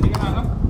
你看看。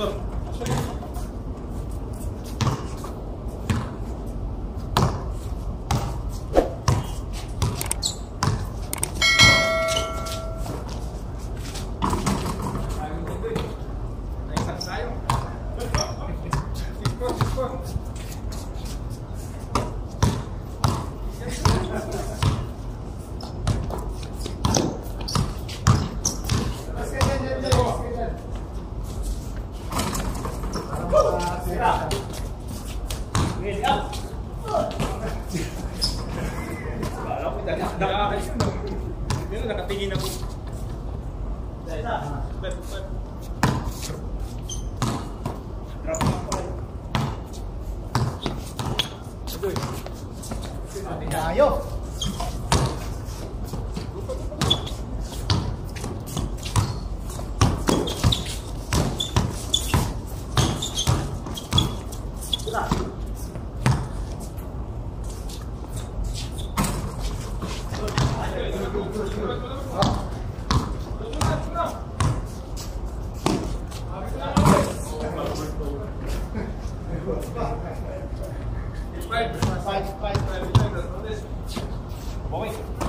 끝. Yun, nakatingin ako. Dahil na. Pwede, pwede. Drop na pa rin. Ay, ay. Ay, Tá Oi?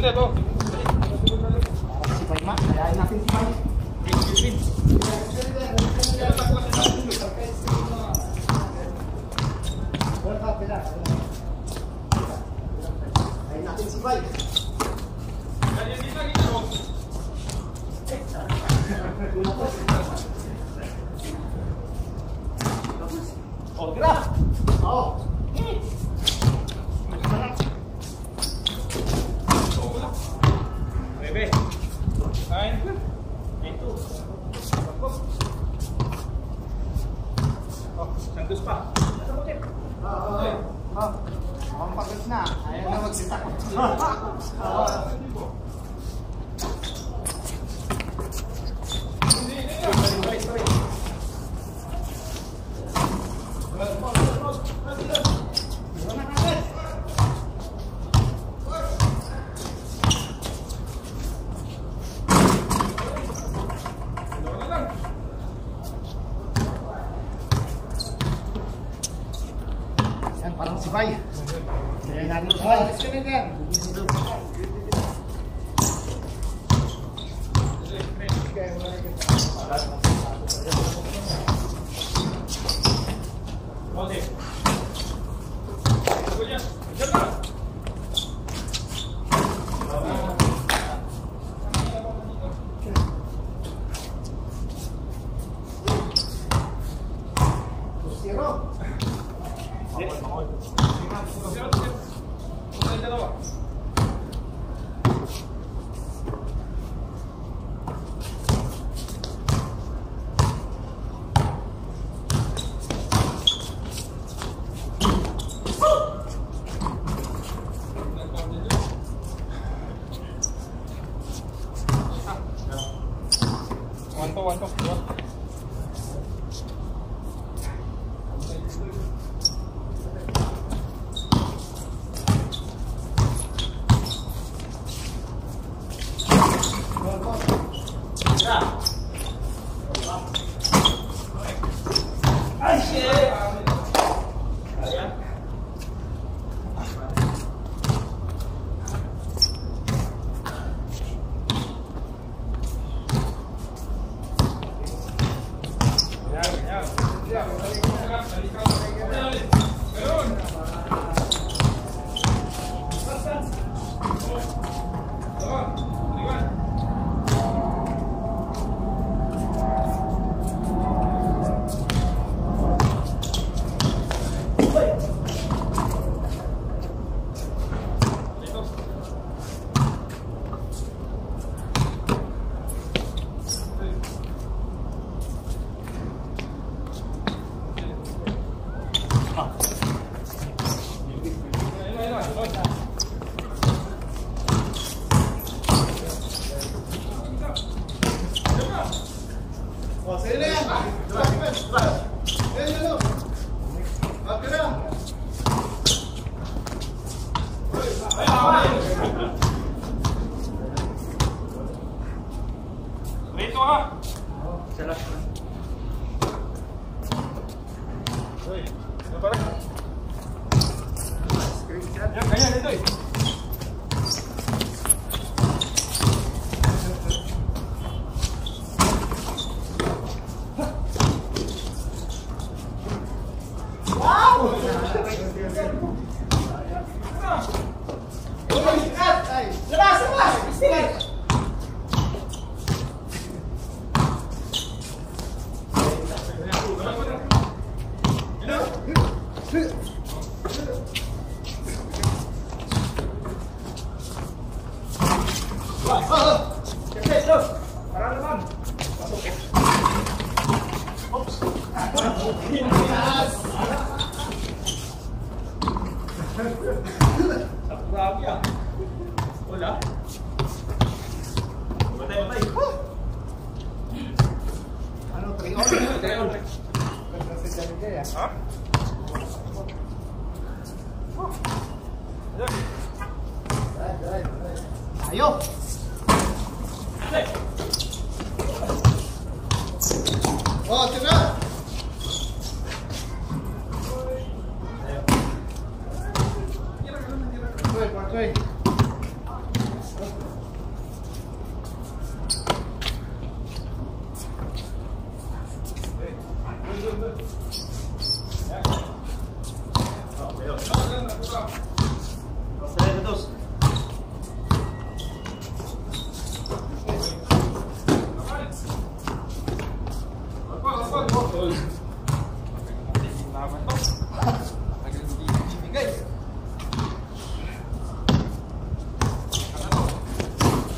んだぞ Dos pa. Ah, Nasa. Ah, ah, ah. Ang pagod na. Ayaw na magsita. Ah, ah. 豌豆豌豆走そ。好就这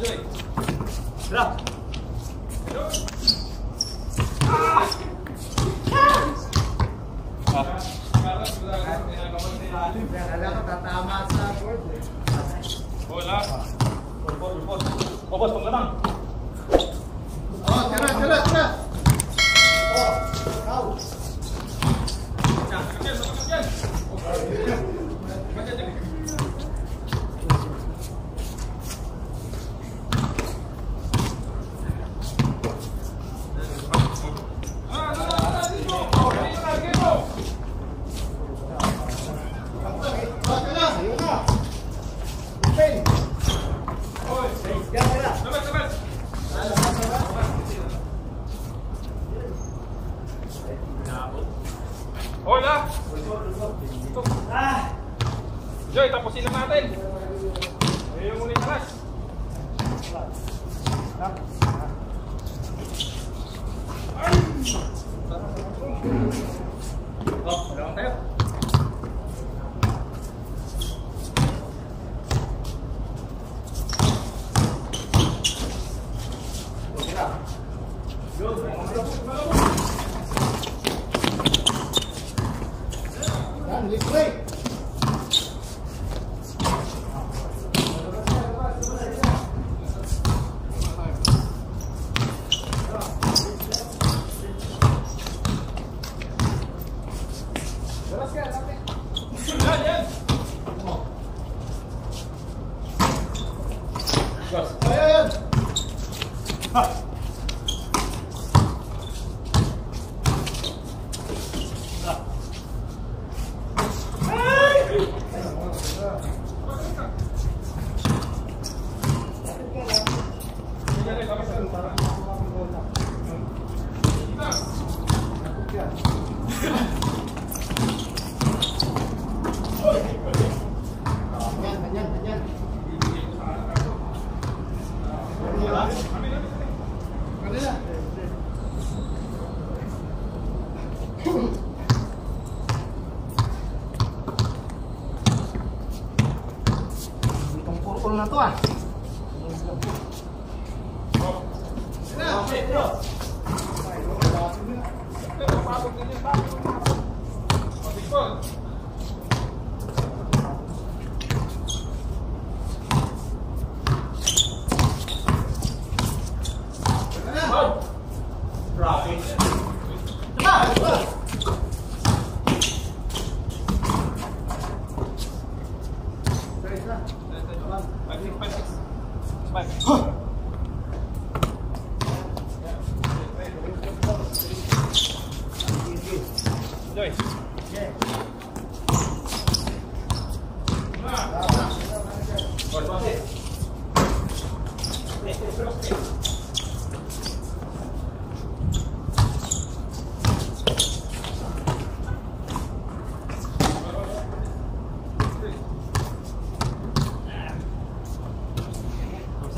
对，来。Лисы!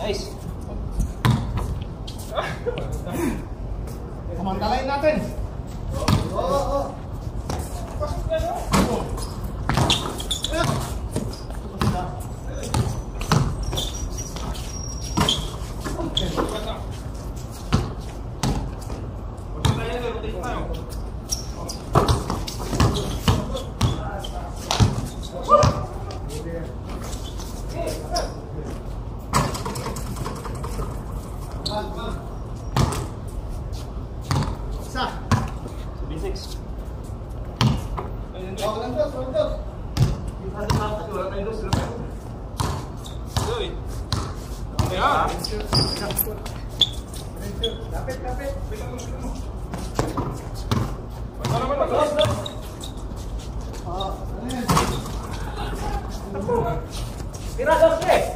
Size. Samantalain natin. Oo, oo. Pasok ka, no? Basta. Huwag tayo, rotate tayo. Isa. B6. Ayun, Oh, walang dos, walang dos. Joy. Ayan. Lapit, lapit. Wala naman, wala. Oo, ano yan? Tira, dos, eh.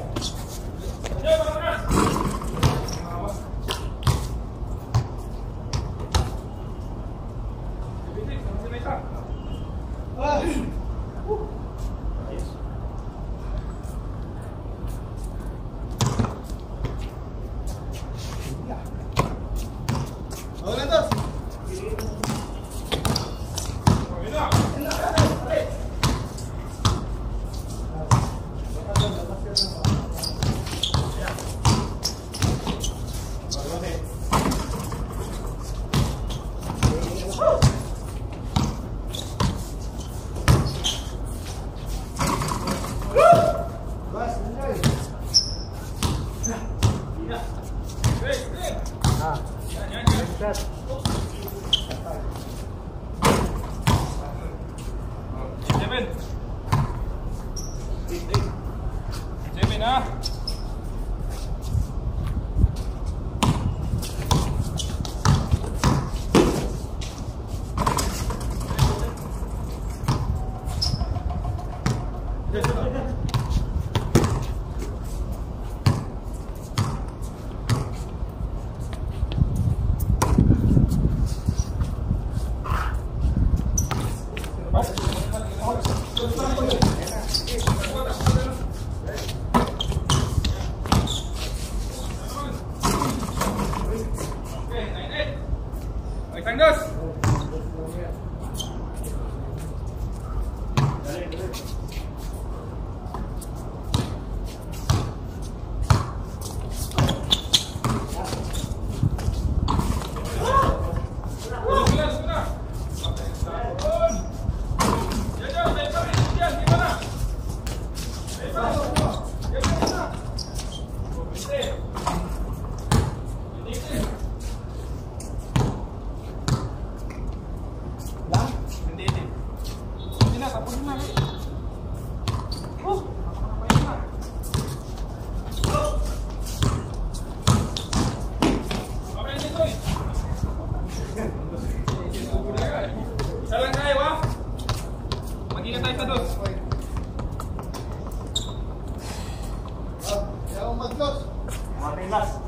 Marilas.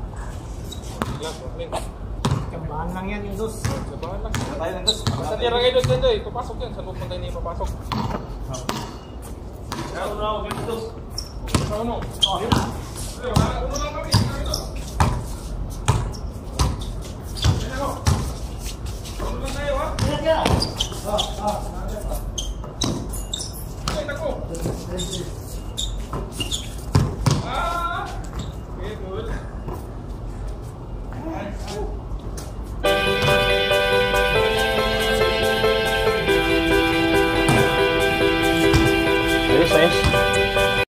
Lang, okay. Kambahan lang yan yung dos. Sabangan lang. Tayo ng dos. Basta tira kayo dos dito eh. Papasok yan. Sa loob tayo na ipapasok. Kaya una ako ganito dos. Sa uno. Oh, yun. Uno lang kami. Dito. Ayan ako. Uno lang